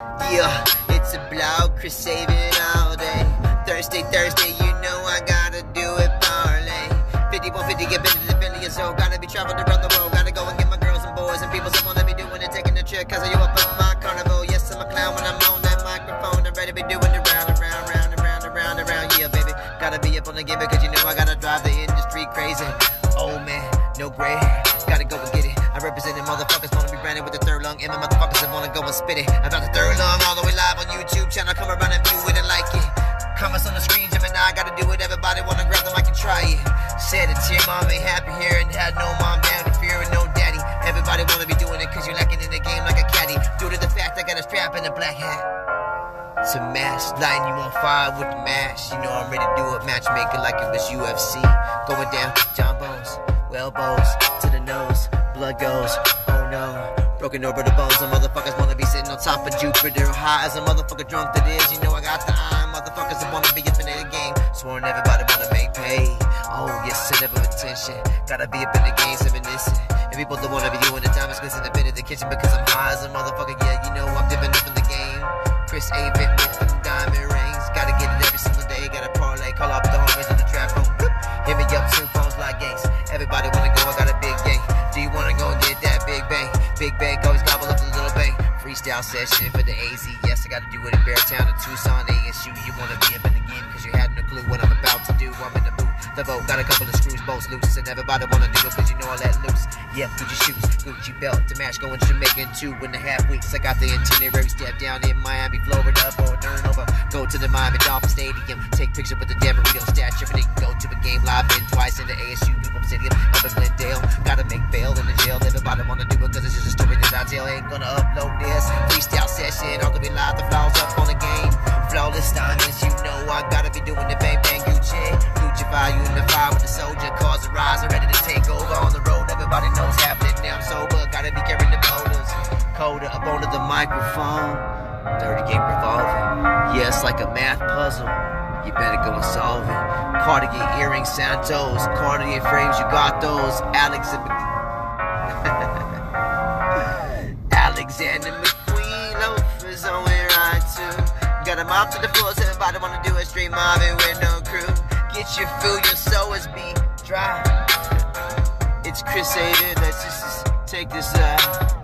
Yeah, it's a blow, Chris saving all day. Thursday, Thursday, you know I gotta do it parlay. 5150, get better than Billy, so gotta be traveling around the world. Gotta go and get my girls and boys and people. Someone let me doing it, taking a trip, cause I you up on my carnival. Yes, I'm a clown when I'm on that microphone. I'm ready to be doing it round and round, round and round and round and round. Yeah, baby, gotta be up on the game because you know I gotta drive the industry crazy. Oh man, no gray gotta go and and my motherfuckers that wanna go and spit it. About the third lung, all the way live on YouTube channel. Come around and view it and like it. Comments on the screen, and I gotta do it. Everybody wanna grab the mic and try it. Said it to your mom ain't happy here and had no mom down in fear and no daddy. Everybody wanna be doing it cause you're lacking in the game like a caddy. Due to the fact I got a strap and a black hat. To mash, lighting you on fire with the mash. You know I'm ready to do a matchmaker like it was UFC. Going down, John Bones, elbows to the nose, blood goes. Oh no, broken over the bones. The motherfuckers wanna be sitting on top of Jupiter, high as a motherfucker drunk that is. You know I got the eye, motherfuckers that wanna be up in the game. Sworn everybody wanna make pay. Oh yes, and never attention. Gotta be up in the game, reminiscing. And people that wanna be doing the time glisten a bit in the kitchen because I'm high as a motherfucker. Yeah, you know I'm dipping up in the game. Chris Avent with them diamond rings. Gotta get it every single day. Gotta parlay, call up the homies in the trap room. Hit me up, two phones like gangs. Big bang, always gobble up the little bang. Freestyle session for the AZ. Yes, I gotta do it in Beartown and Tucson, ASU. You wanna be up in the game cause you had no clue what I'm about to do. I'm in the booth. The boat got a couple of screws, bolts loose, and everybody wanna do it cause you know I let loose. Yeah, Gucci shoes, Gucci belt to match, going to Jamaica in two and a half weeks. I got the itinerary step down in Miami, Florida, for a turn over. Go to the Miami Dolphin Stadium, take picture with the Dan Marino statue, and then go to a game live in twice in the ASU Ain't gonna upload this freestyle session, all the way live, the flaws up on the game. Flawless diamonds, you know I gotta be doing the bang bang you in the fire with the soldier, cars are rising, ready to take over on the road. Everybody knows happening now. I'm sober, gotta be carrying the boulders. Coda up onto the microphone. Dirty game revolving. Yeah, like a math puzzle. You better go and solve it. Cartier earrings, Santos. Cartier frames, you got those. Alex and them off to the so everybody wanna do it straight mobbing with no crew. Get your food, your soul is be dry. It's Chris Avent, let's just take this uh